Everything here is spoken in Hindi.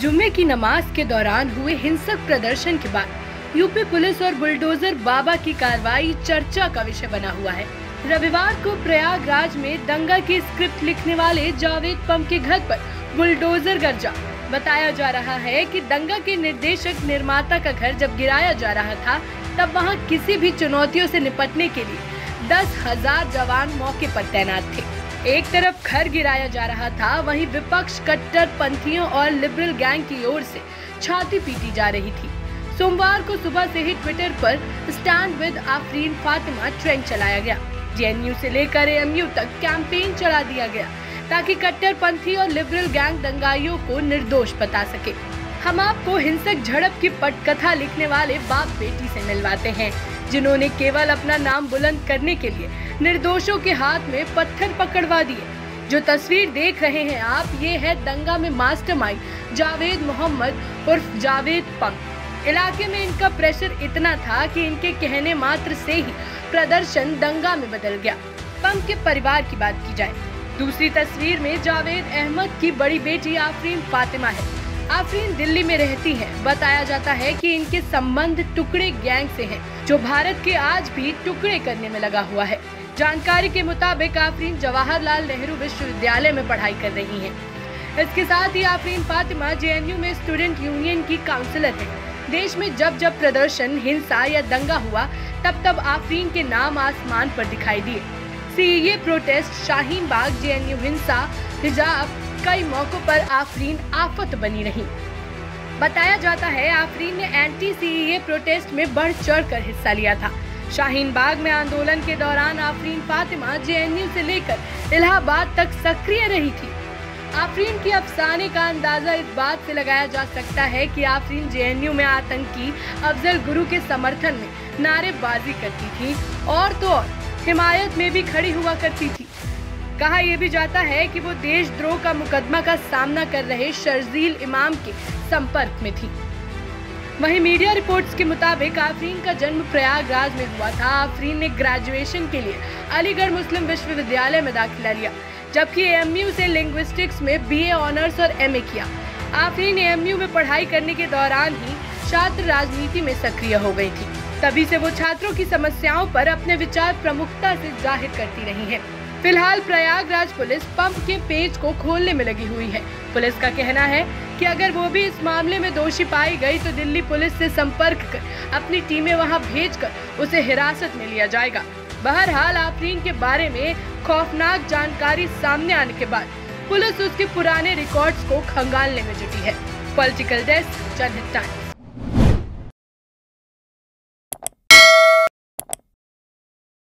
जुम्मे की नमाज़ के दौरान हुए हिंसक प्रदर्शन के बाद यूपी पुलिस और बुलडोजर बाबा की कार्रवाई, चर्चा का विषय बना हुआ है। रविवार को प्रयागराज में दंगा की स्क्रिप्ट लिखने वाले जावेद पम के घर पर बुलडोजर गर्जा। बताया जा रहा है कि दंगा के निर्देशक निर्माता का घर जब गिराया जा रहा था, तब वहाँ किसी भी चुनौतियों से निपटने के लिए दस हज़ार जवान मौके पर तैनात थे। एक तरफ़ घर गिराया जा रहा था, वहीं विपक्ष कट्टर पंथियों और लिबरल गैंग की ओर से छाती पीटी जा रही थी। सोमवार को सुबह से ही ट्विटर पर stand with Afreen Fatima trend चलाया गया। जेएनयू से लेकर एएमयू तक कैंपेन चला दिया गया, ताकि कट्टरपंथी और लिबरल गैंग दंगाइयों को निर्दोष बता सके। हम आपको हिंसक झड़प की पटकथा लिखने वाले बाप बेटी से मिलवाते हैं, जिन्होंने केवल अपना नाम बुलंद करने के लिए निर्दोषों के हाथ में पत्थर पकड़वा दिए। जो तस्वीर देख रहे हैं आप, ये है दंगा में मास्टरमाइंड जावेद मोहम्मद उर्फ़ जावेद पंख। इलाके में इनका प्रेशर इतना था कि इनके कहने मात्र से ही प्रदर्शन दंगा में बदल गया। पंख के परिवार की बात की जाए, दूसरी तस्वीर में जावेद अहमद की बड़ी बेटी आफरीन फातिमा है। आफरीन दिल्ली में रहती है। बताया जाता है कि इनके संबंध टुकड़े गैंग से हैं, जो भारत के आज भी टुकड़े करने में लगा हुआ है। जानकारी के मुताबिक आफरीन जवाहरलाल नेहरू विश्वविद्यालय में पढ़ाई कर रही हैं। इसके साथ ही आफरीन फातिमा जेएनयू में स्टूडेंट यूनियन की काउंसिलर है। देश में जब जब प्रदर्शन हिंसा या दंगा हुआ तब तब आफरीन के नाम आसमान पर दिखाई दिए। C CA protest Shaheen Bagh JNU हिंसा हिजाब कई मौकों पर आफरीन आफत बनी रही। बताया जाता है, आफरीन ने एंटी सीए प्रोटेस्ट में बढ़ चढ़ कर हिस्सा लिया था। शाहीन बाग में आंदोलन के दौरान आफरीन फातिमा जेएनयू से लेकर इलाहाबाद तक सक्रिय रही थी। आफरीन की अफसाने का अंदाज़ा इस बात से लगाया जा सकता है कि आफरीन जेएनयू में आतंकी अफजल गुरु के समर्थन में नारेबाजी करती थी और तो और, हिमायत में भी खड़ी हुआ करती थी। कहा यह भी जाता है कि वो देशद्रोह का मुकदमा का सामना कर रहे शर्जील इमाम के संपर्क में थी। वहीं मीडिया रिपोर्ट्स के मुताबिक आफरीन का जन्म प्रयागराज में हुआ था। आफरीन ने ग्रेजुएशन के लिए अलीगढ़ मुस्लिम विश्वविद्यालय में दाखिला लिया, जबकि एएमयू से लिंग्विस्टिक्स में बीए ऑनर्स और एमए किया। आफरीन एएमयू में पढ़ाई करने के दौरान ही छात्र राजनीति में सक्रिय हो गई थी। तभी से वो छात्रों की समस्याओं पर अपने विचार प्रमुखता से ज़ाहिर करती रही है। फ़िलहाल प्रयागराज पुलिस पंप के पेज को खोलने में लगी हुई है। पुलिस का कहना है कि अगर वो भी इस मामले में दोषी पाई गई तो दिल्ली पुलिस से संपर्क कर, अपनी टीमें वहाँ भेजकर उसे हिरासत में लिया जाएगा। बहरहाल, आफरीन के बारे में खौफनाक जानकारी सामने आने के बाद पुलिस उसके पुराने रिकॉर्ड्स को खंगालने में जुटी है। Political desk Janhit Times.